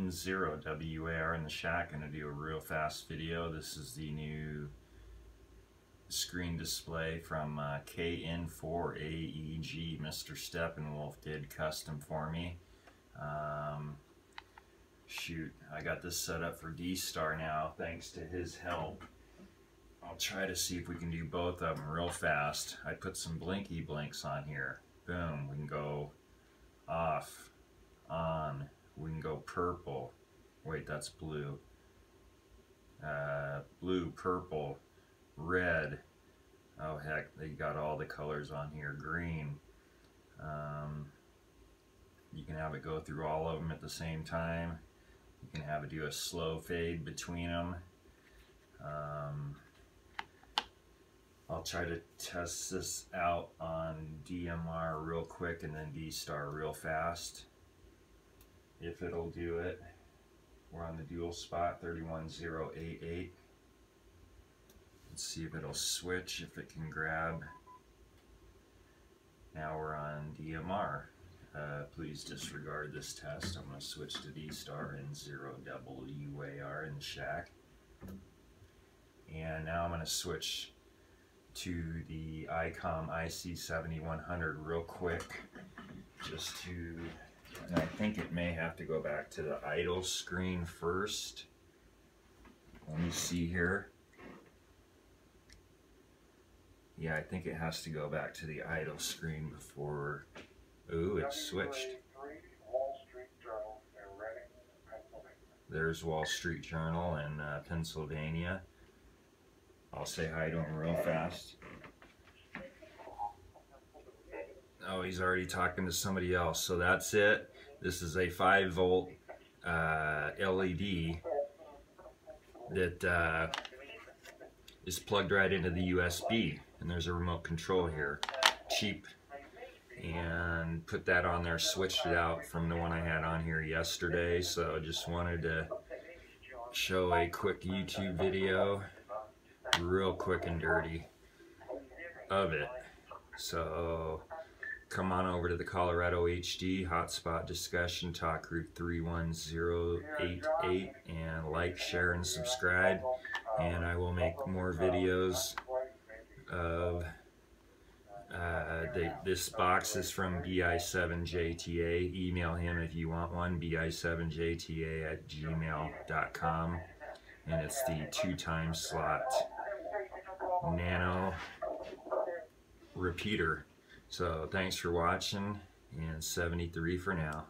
N0 WAR in the shack. Gonna do a real fast video. This is the new screen display from uh, KN4AEG. Mr. Steppenwolf did custom for me. Um, shoot, I got this set up for D-Star now thanks to his help. I'll try to see if we can do both of them real fast. I put some blinky blinks on here. Boom, we can go we can go purple. Wait, that's blue. Uh, blue, purple, red. Oh heck, they got all the colors on here. Green. Um, you can have it go through all of them at the same time. You can have it do a slow fade between them. Um, I'll try to test this out on DMR real quick and then D-Star real fast. If it'll do it. We're on the dual spot 31088. Let's see if it'll switch, if it can grab. Now we're on DMR. Uh, please disregard this test. I'm going to switch to D-Star N0 WAR in the shack. And now I'm going to switch to the ICOM IC7100 real quick just to, I think it may have to go back to the idle screen first. Let me see here. Yeah, I think it has to go back to the idle screen before, ooh, it switched. There's Wall Street Journal in uh, Pennsylvania. I'll say hi to him real fast. Oh, he's already talking to somebody else. So that's it. This is a 5 volt uh, LED that uh, is plugged right into the USB. And there's a remote control here. Cheap. And put that on there, switched it out from the one I had on here yesterday. So I just wanted to show a quick YouTube video real quick and dirty of it. So come on over to the Colorado HD Hotspot Discussion Talk Group 31088 and like, share, and subscribe. And I will make more videos of uh, the, this box is from BI7JTA. Email him if you want one, bi7jta at gmail.com. And it's the two time slot nano repeater. So thanks for watching and 73 for now.